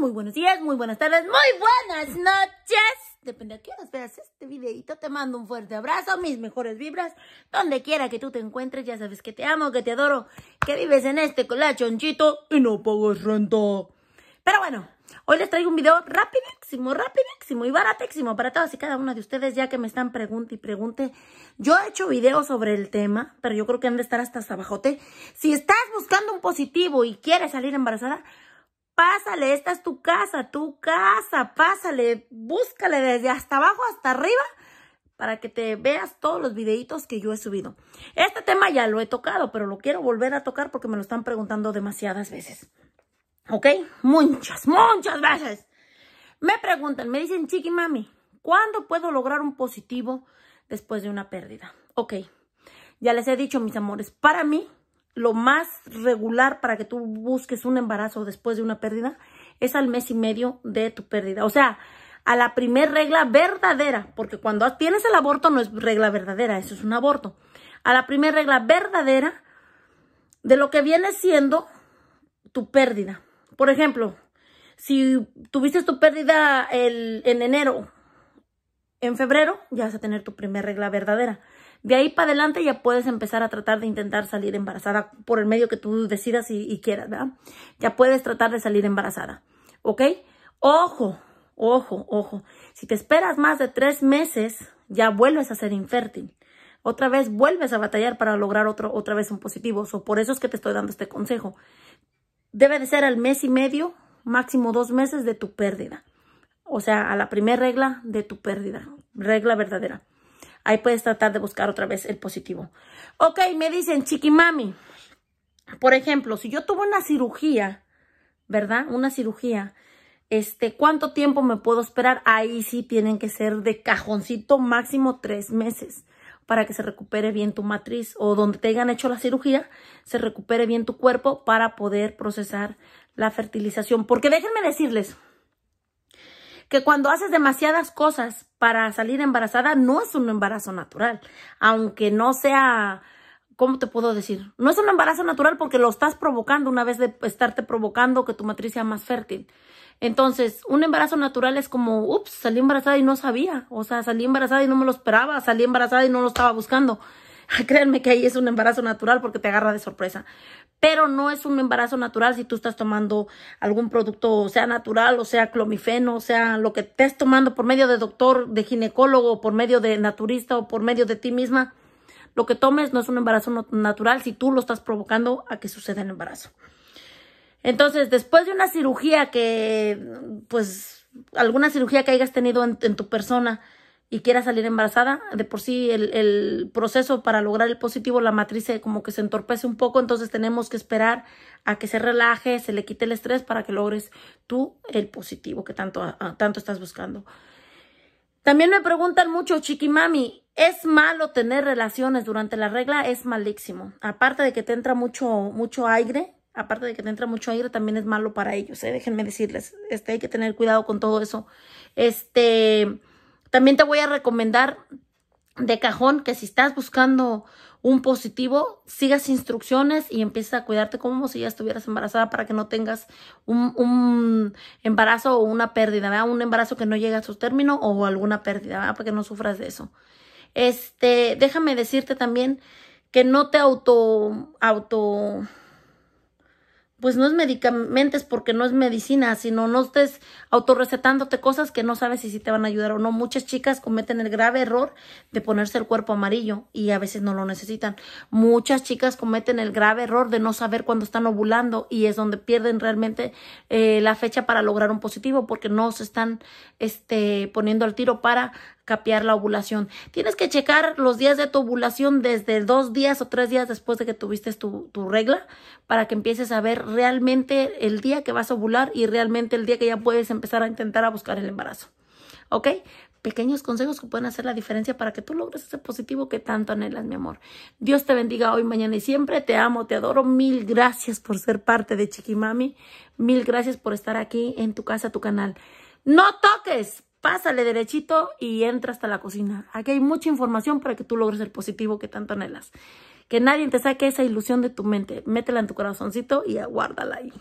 muy buenos días, muy buenas tardes, muy buenas noches. Depende de qué horas veas este videito. Te mando un fuerte abrazo, mis mejores vibras. Donde quiera que tú te encuentres, ya sabes que te amo, que te adoro, que vives en este colachonchito y no pagas renta. Pero bueno, hoy les traigo un video rapidísimo, rapidísimo y baratísimo para todos y cada una de ustedes, ya que me están pregunte y pregunte. Yo he hecho videos sobre el tema, pero yo creo que han de estar hasta abajote. Si estás buscando un positivo y quieres salir embarazada, pásale, esta es tu casa, tu casa, pásale, búscale desde hasta abajo hasta arriba para que te veas todos los videitos que yo he subido. Este tema ya lo he tocado, pero lo quiero volver a tocar porque me lo están preguntando demasiadas veces. ¿Ok? Muchas, muchas veces. Me preguntan, me dicen, chiqui mami, ¿cuándo puedo lograr un positivo después de una pérdida? Ok, ya les he dicho, mis amores, para mí lo más regular para que tú busques un embarazo después de una pérdida es al mes y medio de tu pérdida. O sea, a la primer regla verdadera, porque cuando tienes el aborto no es regla verdadera, eso es un aborto. A la primera regla verdadera de lo que viene siendo tu pérdida. Por ejemplo, si tuviste tu pérdida el, en enero, en febrero, ya vas a tener tu primera regla verdadera. De ahí para adelante ya puedes empezar a tratar de intentar salir embarazada por el medio que tú decidas y, quieras, ¿verdad? Ya puedes tratar de salir embarazada, ¿ok? Ojo, ojo, ojo. Si te esperas más de tres meses, ya vuelves a ser infértil. Otra vez vuelves a batallar para lograr otro, otra vez un positivo. So, por eso es que te estoy dando este consejo. Debe de ser al mes y medio, máximo dos meses de tu pérdida. O sea, a la primera regla de tu pérdida. Regla verdadera. Ahí puedes tratar de buscar otra vez el positivo. Ok, me dicen, chiquimami. Por ejemplo, si yo tuve una cirugía, ¿verdad? Una cirugía. Este, ¿cuánto tiempo me puedo esperar? Ahí sí tienen que ser de cajoncito máximo tres meses para que se recupere bien tu matriz o donde te hayan hecho la cirugía, se recupere bien tu cuerpo para poder procesar la fertilización. Porque déjenme decirles, que cuando haces demasiadas cosas para salir embarazada, no es un embarazo natural, aunque no sea, ¿cómo te puedo decir? No es un embarazo natural porque lo estás provocando una vez de estarte provocando que tu matriz sea más fértil. Entonces, un embarazo natural es como, ups, salí embarazada y no sabía, o sea, salí embarazada y no me lo esperaba, salí embarazada y no lo estaba buscando. Créanme que ahí es un embarazo natural porque te agarra de sorpresa. Pero no es un embarazo natural si tú estás tomando algún producto, sea natural, o sea clomifeno, o sea lo que estés tomando por medio de doctor, de ginecólogo, por medio de naturista o por medio de ti misma. Lo que tomes no es un embarazo natural si tú lo estás provocando a que suceda el embarazo. Entonces, después de una cirugía que, pues, alguna cirugía que hayas tenido en tu persona, y quiera salir embarazada, de por sí el, proceso para lograr el positivo, la matriz como que se entorpece un poco, entonces tenemos que esperar a que se relaje, se le quite el estrés para que logres tú el positivo que tanto, tanto estás buscando. También me preguntan mucho, chiquimami, ¿es malo tener relaciones durante la regla? Es malísimo. Aparte de que te entra mucho, mucho aire, aparte de que te entra mucho aire, también es malo para ellos, ¿eh? déjenme decirles, este, hay que tener cuidado con todo eso. Este, también te voy a recomendar de cajón que si estás buscando un positivo, sigas instrucciones y empieces a cuidarte como si ya estuvieras embarazada para que no tengas un, embarazo o una pérdida, ¿verdad? Un embarazo que no llegue a su término o alguna pérdida, ¿verdad? Para que no sufras de eso. Este, déjame decirte también que no te auto, auto, pues no es medicamentos porque no es medicina, sino no estés autorrecetándote cosas que no sabes si, si te van a ayudar o no. Muchas chicas cometen el grave error de ponerse el cuerpo amarillo y a veces no lo necesitan. Muchas chicas cometen el grave error de no saber cuándo están ovulando y es donde pierden realmente eh, la fecha para lograr un positivo porque no se están este, poniendo al tiro para capear la ovulación. Tienes que checar los días de tu ovulación desde dos días o tres días después de que tuviste tu, regla para que empieces a ver realmente el día que vas a ovular y realmente el día que ya puedes empezar a intentar a buscar el embarazo. ¿Ok? Pequeños consejos que pueden hacer la diferencia para que tú logres ese positivo que tanto anhelas, mi amor. Dios te bendiga hoy, mañana y siempre. Te amo, te adoro. Mil gracias por ser parte de Chiquimami. Mil gracias por estar aquí en tu casa, tu canal. No toques, pásale derechito y entra hasta la cocina. Aquí hay mucha información para que tú logres el positivo que tanto anhelas. Que nadie te saque esa ilusión de tu mente. Métela en tu corazoncito y aguárdala ahí.